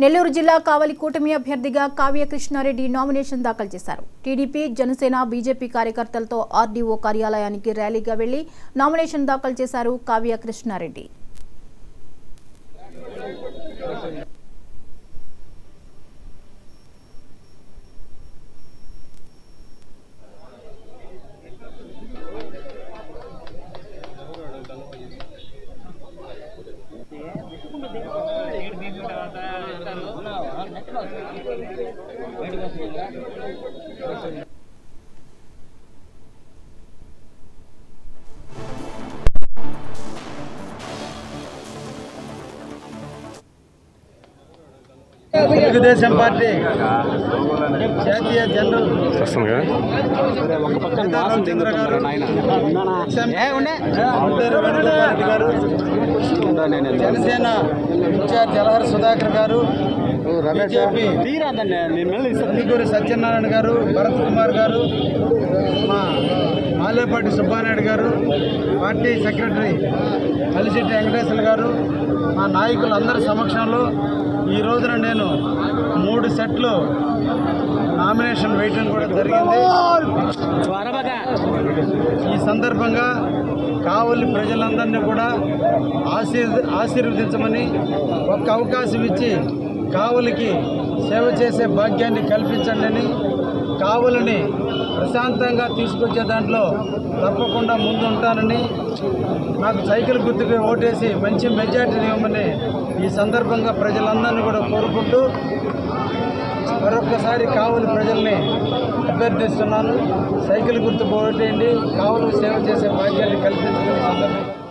నెల్లూరు జిల్లా కావలి కూటమి అభ్యర్థిగా కావ్య కృష్ణారెడ్డి నామినేషన్ దాఖలు చేశారు. టీడీపీ జనసేన బీజేపీ కార్యకర్తలతో ఆర్డీఓ కార్యాలయానికి ర్యాలీగా వెళ్ళి నామినేషన్ దాఖలు చేశారు కావ్య కృష్ణారెడ్డి తెలుగుదేశం పార్టీ జాతీయ జనరల్ రామచంద్ర గారు గారు జనసేన ఇన్ఛార్జ్ జలహర్ సుధాకర్ గారు బీజేపీ. ఇందుకూరి సత్యనారాయణ గారు భరత్ కుమార్ గారు మా మాలేపాటి సుబ్బానాయుడు గారు పార్టీ సెక్రటరీ కలిసిట్టి వెంకటేశ్వర గారు మా నాయకులందరి సమక్షంలో ఈ రోజున నేను మూడు సెట్లు నామినేషన్ వేయటం కూడా జరిగింది. ఈ సందర్భంగా కావలి ప్రజలందరినీ కూడా ఆశీర్ ఆశీర్వదించమని ఒక్క అవకాశం ఇచ్చి కావలికి సేవ చేసే భాగ్యాన్ని కల్పించండి. అని ప్రశాంతంగా తీసుకొచ్చే దాంట్లో తప్పకుండా ముందుంటానని నాకు సైకిల్ గుర్తుకు ఓటేసి మంచి మెజార్టీని ఇవ్వమని ఈ సందర్భంగా ప్రజలందరినీ కూడా కోరుకుంటూ మరొక్కసారి కావలి ప్రజల్ని అభ్యర్థిస్తున్నాను. సైకిల్ గుర్తు ఓటేయండి. కావలికి సేవ చేసే భాగ్యాన్ని కల్పించడం సందర్భంగా